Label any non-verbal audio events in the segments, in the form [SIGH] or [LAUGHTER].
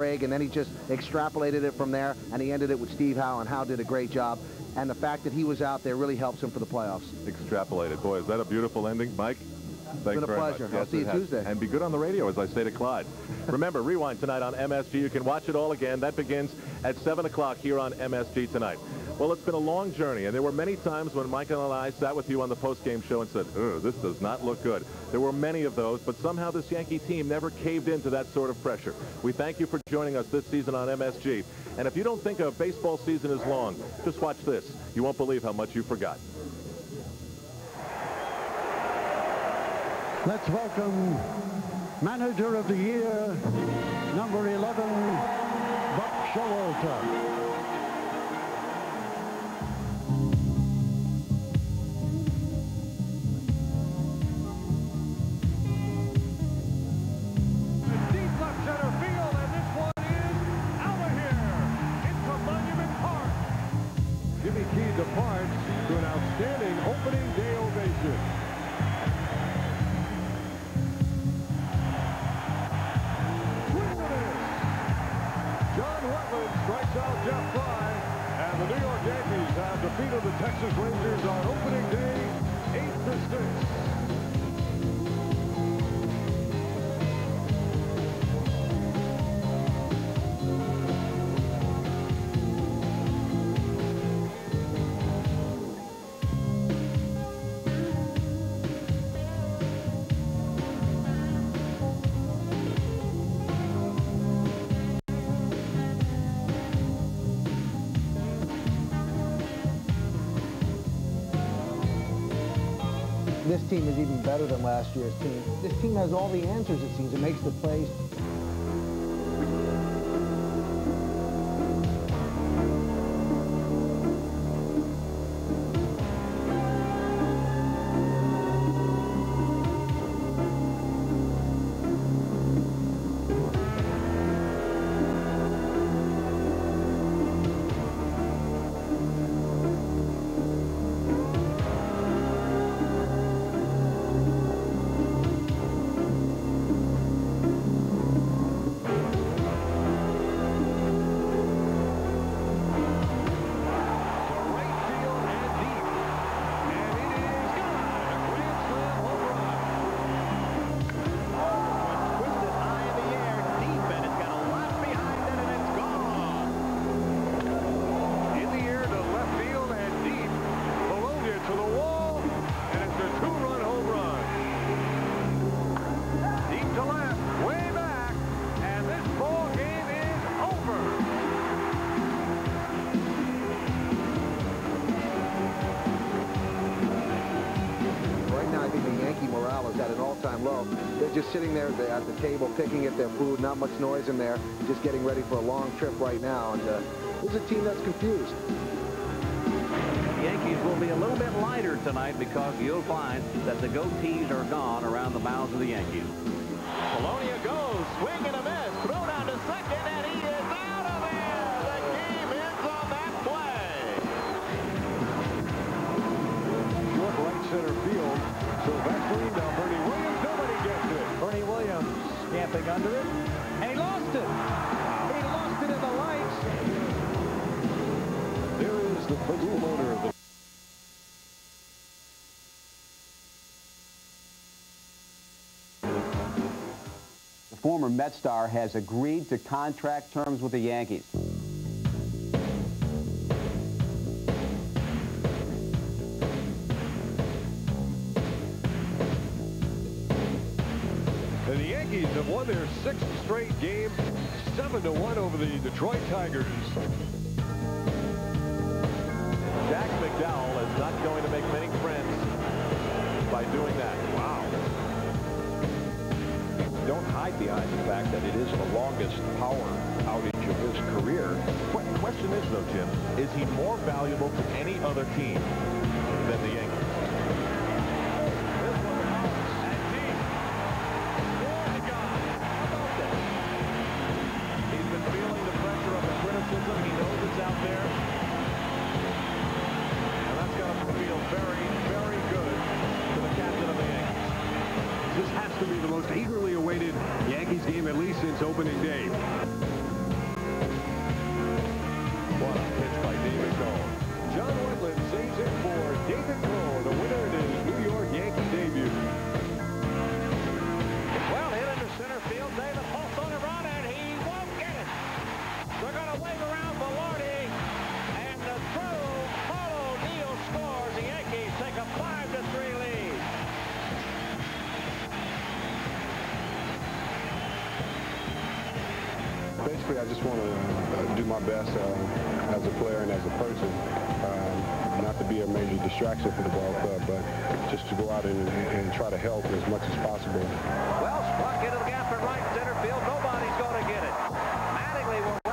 And then he just extrapolated it from there, and he ended it with Steve Howe, and Howe did a great job. And the fact that he was out there really helps him for the playoffs. Extrapolated. Boy, is that a beautiful ending, Mike? It's been a pleasure. I'll see you Tuesday. And be good on the radio, as I say to Clyde. Remember, [LAUGHS] Rewind tonight on MSG. You can watch it all again. That begins at 7 o'clock here on MSG tonight. Well, it's been a long journey, and there were many times when Michael and I sat with you on the post-game show and said, this does not look good. There were many of those, but somehow this Yankee team never caved into that sort of pressure. We thank you for joining us this season on MSG. And if you don't think a baseball season is long, just watch this. You won't believe how much you forgot. Let's welcome Manager of the Year, number 11, Buck Showalter. This team is even better than last year's team. This team has all the answers, it seems. It makes the plays. Just sitting there at the table, picking at their food, not much noise in there, just getting ready for a long trip right now. And uh, this is a team that's confused. Yankees will be a little bit lighter tonight because you'll find that the goatees are gone around the mouths of the Yankees. Polonia goes, swing and a miss, thrown out to second, and he is scamping under it, and he lost it. He lost it in the lights. There is the first motor of the The former Met star has agreed to contract terms with the Yankees. Sixth straight game, 7 to one over the Detroit Tigers. Jack McDowell is not going to make many friends by doing that. Wow. Don't hide behind the fact that it is the longest power outage of his career. The question is, though, Jim, is he more valuable to any other team than the Yankees? Game at least since opening day. Basically, I just want to uh, do my best uh, as a player and as a person. Um, not to be a major distraction for the ball club, but just to go out and, and try to help as much as possible. Well struck into the gap in right center field. Nobody's going to get it. Mattingly will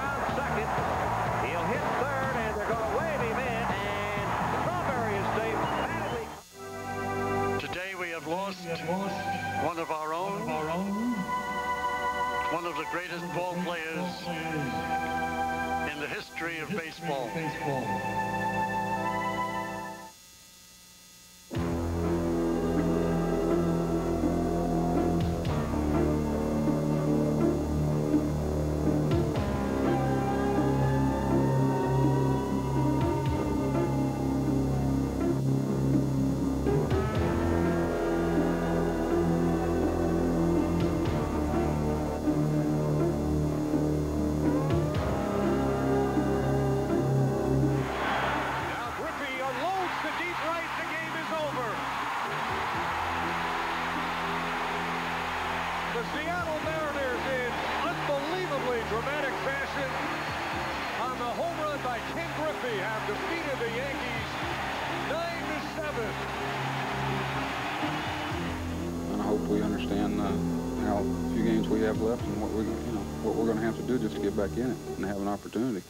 uh, how few games we have left and what we, you know, what we're going to have to do just to get back in it and have an opportunity.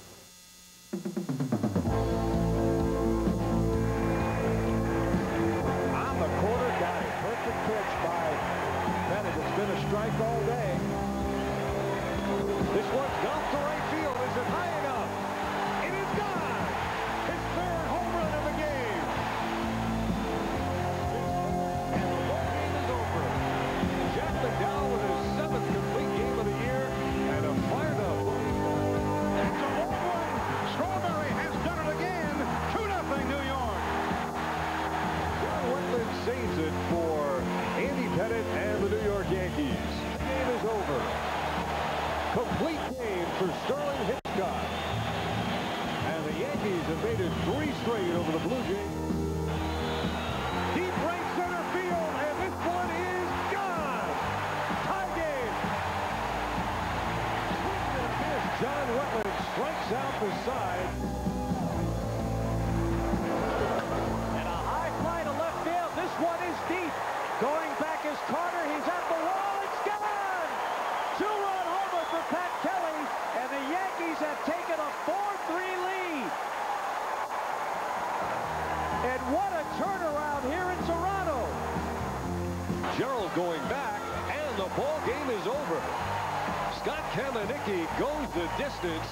Kamieniecki goes the distance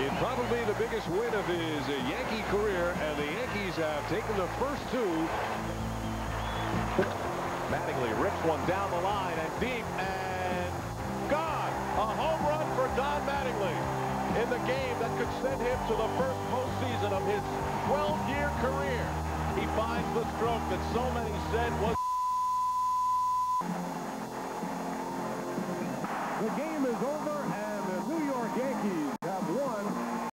in probably the biggest win of his Yankee career, and the Yankees have taken the first two. Mattingly rips one down the line and deep and gone. A home run for Don Mattingly in the game that could send him to the first postseason of his 12-year career. He finds the stroke that so many said was